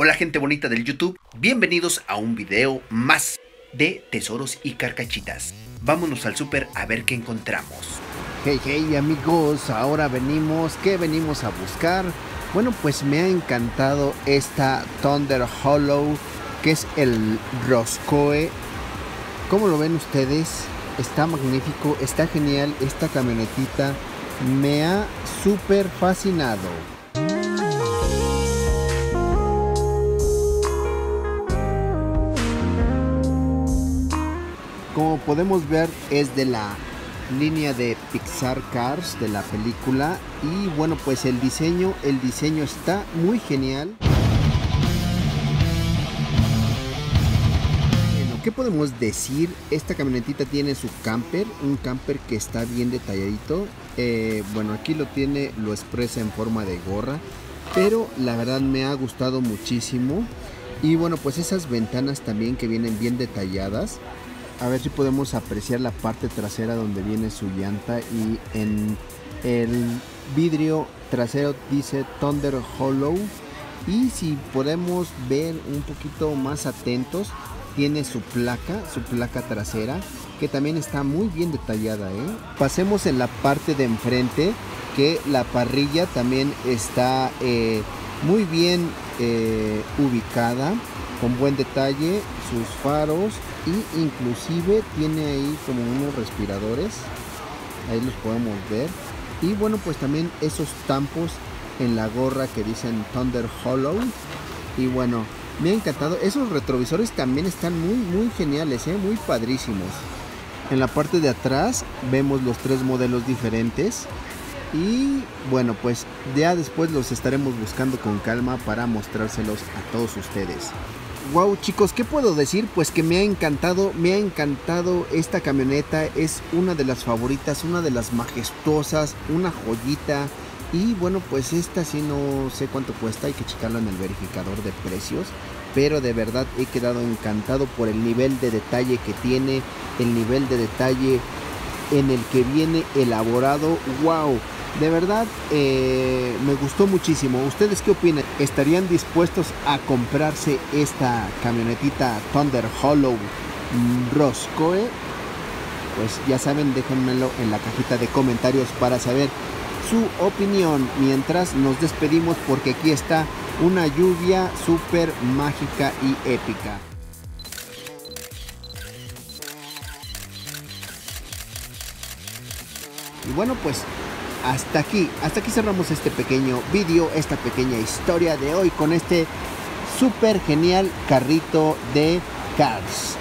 Hola gente bonita del YouTube, bienvenidos a un video más de tesoros y carcachitas. Vámonos al super a ver qué encontramos. Hey, hey amigos, ahora venimos, ¿qué venimos a buscar? Bueno, pues me ha encantado esta Thunder Hollow, que es el Roscoe. ¿Cómo lo ven ustedes? Está magnífico, está genial esta camionetita. Me ha súper fascinado. Como podemos ver es de la línea de Pixar Cars de la película. Y bueno pues el diseño el diseño está muy genial. Bueno, ¿qué podemos decir? esta camionetita tiene su camper un camper que está bien detalladito. Eh, bueno aquí lo tiene lo expresa en forma de gorra pero la verdad me ha gustado muchísimo. Y bueno pues esas ventanas también que vienen bien detalladas a ver si podemos apreciar la parte trasera donde viene su llanta y en el vidrio trasero dice Thunder Hollow y si podemos ver un poquito más atentos tiene su placa, su placa trasera que también está muy bien detallada. ¿eh? Pasemos en la parte de enfrente que la parrilla también está eh, muy bien eh, ubicada con buen detalle sus faros y inclusive tiene ahí como unos respiradores. Ahí los podemos ver. Y bueno pues también esos tampos en la gorra que dicen Thunder Hollow. Y bueno me ha encantado. Esos retrovisores también están muy muy geniales ¿eh? muy padrísimos. En la parte de atrás vemos los tres modelos diferentes y bueno pues ya después los estaremos buscando con calma para mostrárselos a todos ustedes wow chicos, ¿qué puedo decir? Pues que me ha encantado, me ha encantado esta camioneta, es una de las favoritas, una de las majestuosas, una joyita. Y bueno, pues esta sí no sé cuánto cuesta, hay que checarlo en el verificador de precios. Pero de verdad he quedado encantado por el nivel de detalle que tiene, el nivel de detalle en el que viene elaborado. ¡Wow! De verdad, eh, me gustó muchísimo. ¿Ustedes qué opinan? ¿Estarían dispuestos a comprarse esta camionetita Thunder Hollow Roscoe? Pues ya saben, déjenmelo en la cajita de comentarios para saber su opinión. Mientras nos despedimos porque aquí está una lluvia súper mágica y épica. Y bueno, pues hasta aquí, hasta aquí cerramos este pequeño vídeo, esta pequeña historia de hoy con este súper genial carrito de Cars.